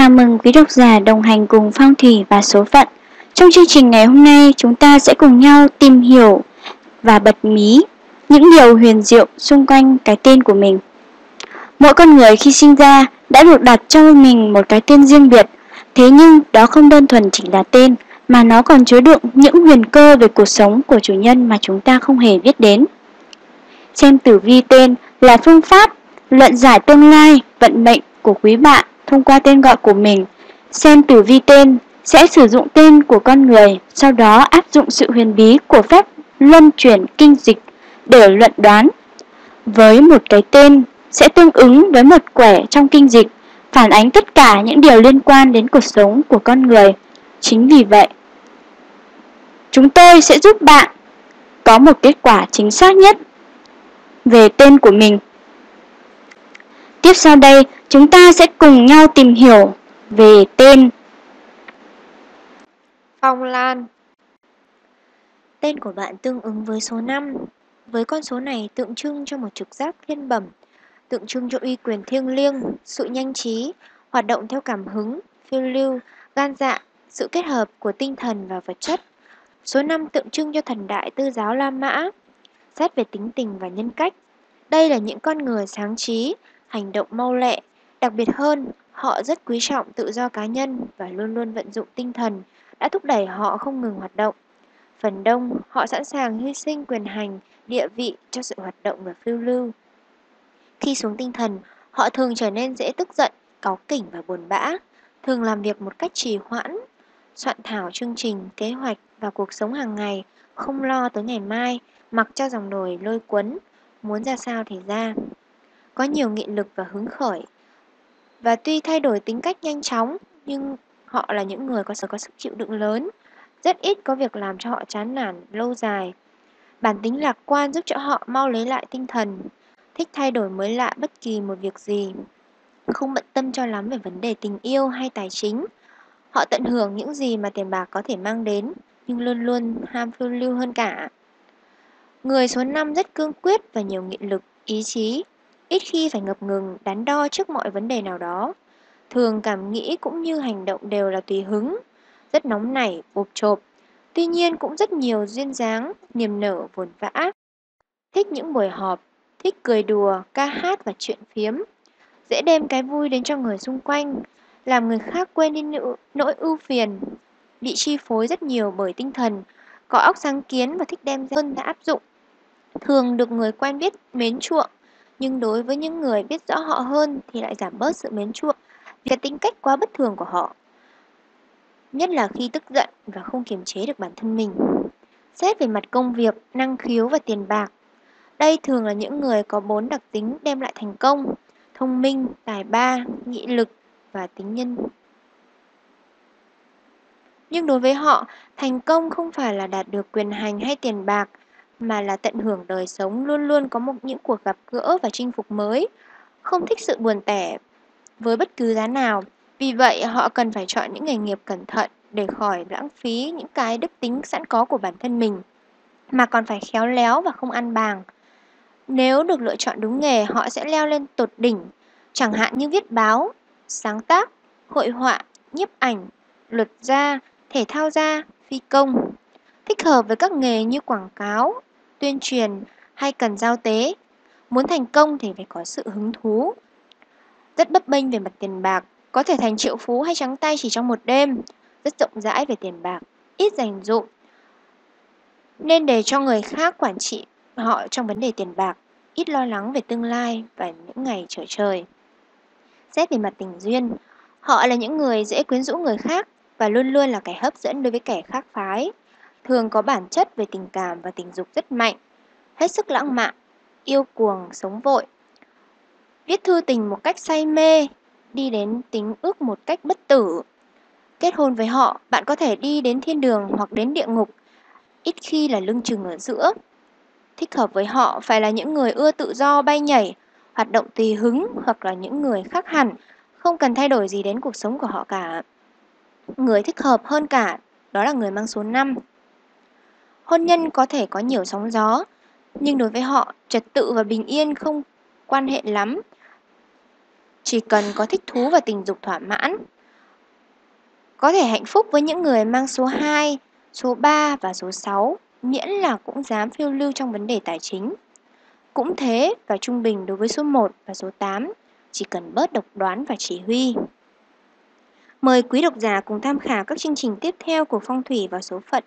chào mừng quý độc giả đồng hành cùng Phong Thủy và Số Phận. Trong chương trình ngày hôm nay, chúng ta sẽ cùng nhau tìm hiểu và bật mí những điều huyền diệu xung quanh cái tên của mình. Mỗi con người khi sinh ra đã được đặt cho mình một cái tên riêng biệt, thế nhưng đó không đơn thuần chỉ là tên, mà nó còn chứa đựng những huyền cơ về cuộc sống của chủ nhân mà chúng ta không hề biết đến. Xem tử vi tên là phương pháp luận giải tương lai, vận mệnh của quý bạn thông qua tên gọi của mình. Xem tử vi tên sẽ sử dụng tên của con người, sau đó áp dụng sự huyền bí của phép luân chuyển kinh dịch để luận đoán. Với một cái tên sẽ tương ứng với một quẻ trong kinh dịch, phản ánh tất cả những điều liên quan đến cuộc sống của con người. Chính vì vậy, chúng tôi sẽ giúp bạn có một kết quả chính xác nhất về tên của mình. Tiếp sau đây, chúng ta sẽ cùng nhau tìm hiểu về tên Phong Lan Tên của bạn tương ứng với số 5. Với con số này tượng trưng cho một trực giác thiên bẩm, tượng trưng cho uy quyền thiêng liêng, sự nhanh trí, hoạt động theo cảm hứng, phiêu lưu, gan dạ, sự kết hợp của tinh thần và vật chất. Số 5 tượng trưng cho thần đại tư giáo La Mã, xét về tính tình và nhân cách. Đây là những con người sáng trí, hành động mau lẹ, đặc biệt hơn, họ rất quý trọng tự do cá nhân và luôn luôn vận dụng tinh thần đã thúc đẩy họ không ngừng hoạt động. Phần đông, họ sẵn sàng hy sinh quyền hành, địa vị cho sự hoạt động và phiêu lưu. Khi xuống tinh thần, họ thường trở nên dễ tức giận, cáu kỉnh và buồn bã, thường làm việc một cách trì hoãn, soạn thảo chương trình, kế hoạch và cuộc sống hàng ngày, không lo tới ngày mai, mặc cho dòng đồi lôi cuốn, muốn ra sao thì ra. Có nhiều nghị lực và hứng khởi. Và tuy thay đổi tính cách nhanh chóng, nhưng họ là những người có sở có sức chịu đựng lớn, rất ít có việc làm cho họ chán nản lâu dài. Bản tính lạc quan giúp cho họ mau lấy lại tinh thần, thích thay đổi mới lạ bất kỳ một việc gì, không bận tâm cho lắm về vấn đề tình yêu hay tài chính. Họ tận hưởng những gì mà tiền bạc có thể mang đến, nhưng luôn luôn ham phiêu lưu hơn cả. Người số 5 rất cương quyết và nhiều nghị lực, ý chí, ít khi phải ngập ngừng, đắn đo trước mọi vấn đề nào đó. Thường cảm nghĩ cũng như hành động đều là tùy hứng, rất nóng nảy, bộp chộp. Tuy nhiên cũng rất nhiều duyên dáng, niềm nở, vồn vã. Thích những buổi họp, thích cười đùa, ca hát và chuyện phiếm. Dễ đem cái vui đến cho người xung quanh, làm người khác quên đi nỗi ưu phiền. Bị chi phối rất nhiều bởi tinh thần, có óc sáng kiến và thích đem hơn đã áp dụng. Thường được người quen biết mến chuộng, nhưng đối với những người biết rõ họ hơn thì lại giảm bớt sự mến chuộng vì tính cách quá bất thường của họ nhất là khi tức giận và không kiềm chế được bản thân mình. Xét về mặt công việc, năng khiếu và tiền bạc, đây thường là những người có bốn đặc tính đem lại thành công, thông minh, tài ba, nghị lực và tính nhân. Nhưng đối với họ, thành công không phải là đạt được quyền hành hay tiền bạc, mà là tận hưởng đời sống luôn luôn có một những cuộc gặp gỡ và chinh phục mới, không thích sự buồn tẻ với bất cứ giá nào vì vậy, họ cần phải chọn những nghề nghiệp cẩn thận để khỏi lãng phí những cái đức tính sẵn có của bản thân mình, mà còn phải khéo léo và không ăn bàng. Nếu được lựa chọn đúng nghề, họ sẽ leo lên tột đỉnh, chẳng hạn như viết báo, sáng tác, hội họa, nhiếp ảnh, luật gia, thể thao gia, phi công. Thích hợp với các nghề như quảng cáo, tuyên truyền hay cần giao tế. Muốn thành công thì phải có sự hứng thú. Rất bấp bênh về mặt tiền bạc, có thể thành triệu phú hay trắng tay chỉ trong một đêm, rất rộng rãi về tiền bạc, ít dành dụm. Nên để cho người khác quản trị họ trong vấn đề tiền bạc, ít lo lắng về tương lai và những ngày trở trời. Xét về mặt tình duyên, họ là những người dễ quyến rũ người khác và luôn luôn là kẻ hấp dẫn đối với kẻ khác phái. Thường có bản chất về tình cảm và tình dục rất mạnh, hết sức lãng mạn, yêu cuồng, sống vội. Viết thư tình một cách say mê, đi đến tính ước một cách bất tử. Kết hôn với họ, bạn có thể đi đến thiên đường hoặc đến địa ngục, ít khi là lưng chừng ở giữa. Thích hợp với họ phải là những người ưa tự do bay nhảy, hoạt động tùy hứng hoặc là những người khác hẳn, không cần thay đổi gì đến cuộc sống của họ cả. Người thích hợp hơn cả, đó là người mang số 5. Hôn nhân có thể có nhiều sóng gió, nhưng đối với họ, trật tự và bình yên không quan hệ lắm chỉ cần có thích thú và tình dục thỏa mãn. Có thể hạnh phúc với những người mang số 2, số 3 và số 6, miễn là cũng dám phiêu lưu trong vấn đề tài chính. Cũng thế và trung bình đối với số 1 và số 8, chỉ cần bớt độc đoán và chỉ huy. Mời quý độc giả cùng tham khảo các chương trình tiếp theo của Phong thủy và số phận